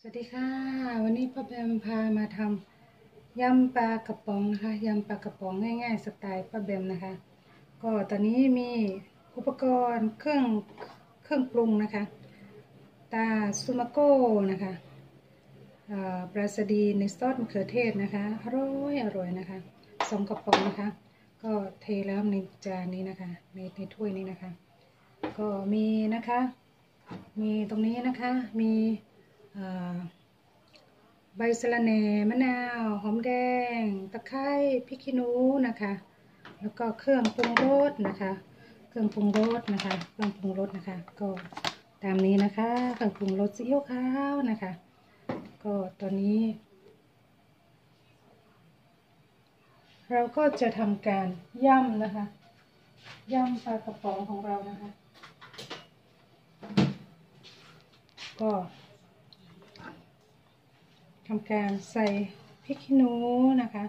สวัสดีค่ะ วันนี้ป้าแบมพามาทำยำปลากระป๋องนะคะยำปลากระป๋องง่าย ๆ สไตล์ป้าแบมนะคะ ก็ตอนนี้มีอุปกรณ์เครื่องเครื่องปรุงนะคะ ตาซูมาโก้นะคะอ่าปลาสดีในซอสมะเขือเทศนะคะอร่อยอร่อยนะคะสองกระป๋องนะคะ ก็เทแล้วในจานนี้นะคะในในถ้วยนี้นะคะ ก็มีนะคะ มีตรงนี้นะคะมี ใบสะระแหน่มะนาวหอมแดง ตะไคร้พริกขี้หนูนะคะ แล้วก็เครื่องปรุงรสนะคะ เครื่องปรุงรสนะคะ เครื่องปรุงรสนะคะ ก็ตามนี้นะคะ เครื่องปรุงรสซีอิ๊วขาวนะคะ ก็ตอนนี้ เราก็จะทำการย่ำนะคะย่ำปลากระป๋องของเรานะคะ ก็ ทำการใส่พริกขี้หนูนะคะ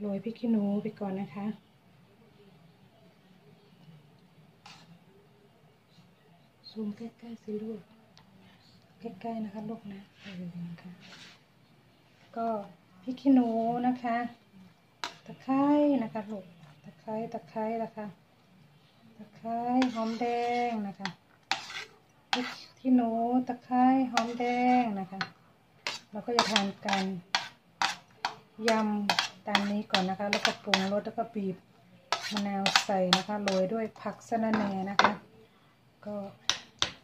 โรยพริกขี้หนูไปก่อนนะคะ ซูมใกล้ๆสิลูก ใกล้ๆนะคะลูกนะเออนะคะ ก็พริกขี้หนูนะคะ ตะไคร้นะคะลูก ตะไคร้ ตะไคร้นะคะ ตะไคร้หอมแดงนะคะพริกขี้หนู ตะไคร้ หอมแดงนะคะ เราก็จะทานกันยำตามนี้ก่อนนะคะ แล้วก็ปรุงรสแล้วก็บีบมะนาวใส่นะคะโรยด้วยผักสะระแหน่นะคะ ก็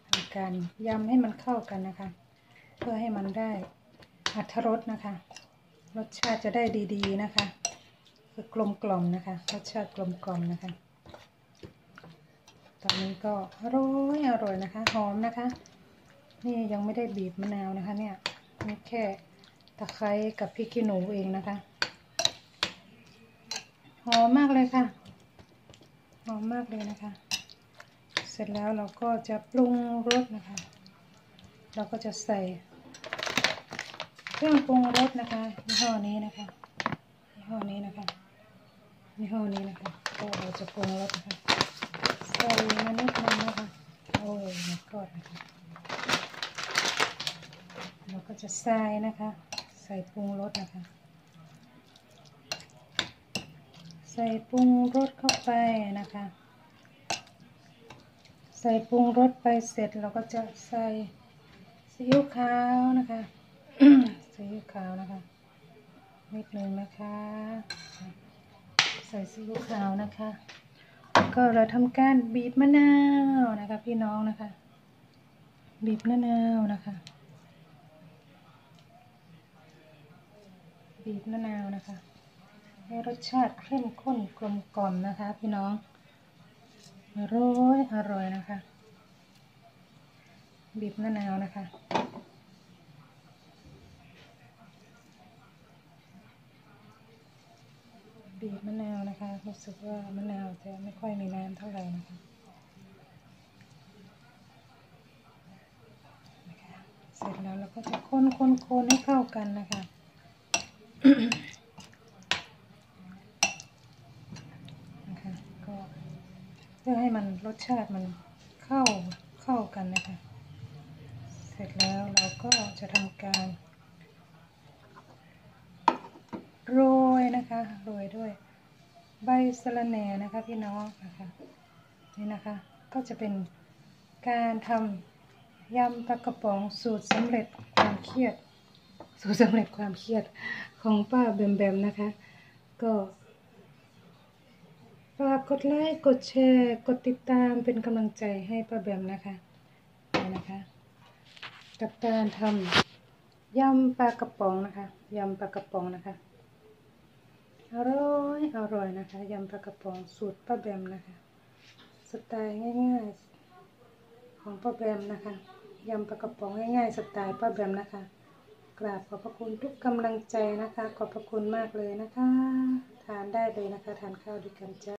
ทำการยำให้มันเข้ากันนะคะ เพื่อให้มันได้อัตรสนะคะ รสชาติจะได้ดีๆนะคะ คือกลมกล่อมนะคะ รสชาติกลมกล่อมนะคะ ตอนนี้ก็อร่อยอร่อยนะคะหอมนะคะ นี่ยังไม่ได้บีบมะนาวนะคะ เนี่ยนี่แค่ตะไคร้กับพริกขี้หนูเองนะคะหอมมากเลยค่ะหอมมากเลยนะคะ เสร็จแล้วเราก็จะปรุงรสนะคะ เราก็จะใส่ เครื่องปรุงรสนะคะยี่ห้อนี้นะคะยี่ห้อนี้นะคะยี่ห้อนี้นะคะก็เราจะปรุงรสนะคะใส่มานิดนึงนะคะโอ้ยมากอดนะคะ เราก็ จะใส่นะคะ ใส่ปรุงรสนะคะ ใส่ปรุงรสเข้าไปนะคะ ใส่ปรุงรสไปเสร็จเราก็จะใส่ซีอิ๊วขาวนะคะซีอิ๊วขาวนะคะนิดนึงนะคะ ใส่ซีอิ๊วขาวนะคะก็เราทำการบีบมะนาวนะคะ พี่น้องนะคะ บีบมะนาวนะคะ บีบมะนาวนะคะ ให้รสชาติเข้มข้นกลมกล่อมนะคะ พี่น้อง อร่อยอร่อยนะคะ บีบมะนาวนะคะบีบมะนาวนะคะรู้สึกว่ามะนาวจะไม่ค่อยมีน้ำเท่าไหร่นะคะเสร็จแล้วเราก็จะคนคนคนให้เข้ากันนะคะ นะคะก็เพื่อให้มันรสชาติมันเข้าเข้ากันนะคะ เสร็จแล้วเราก็จะทำการโรยนะคะโรยด้วยใบสะระแหน่นะคะพี่น้องนะคะนี่นะคะก็จะเป็นการทำยำปลากระป๋องสูตรสำเร็จความเครียด สูตรสำเร็จความเครียดของป้าแบมแบมนะคะ ก็ฝากกดไลค์กดแชร์กดติดตามเป็นกำลังใจให้ป้าแบมนะคะนี่นะคะ กับการทำยำปลากระป๋องนะคะยำปลากระป๋องนะคะอร่อยอร่อยนะคะยำปลากระป๋องสูตรป้าแบมนะคะ สไตล์ง่าย ๆ ของป้าแบมนะคะยำปลากระป๋องง่าย ๆ สไตล์ป้าแบมนะคะ กราบขอบพระคุณทุกกำลังใจนะคะ ขอบพระคุณมากเลยนะคะ ทานได้เลยนะคะ ทานข้าวด้วยกันจ้า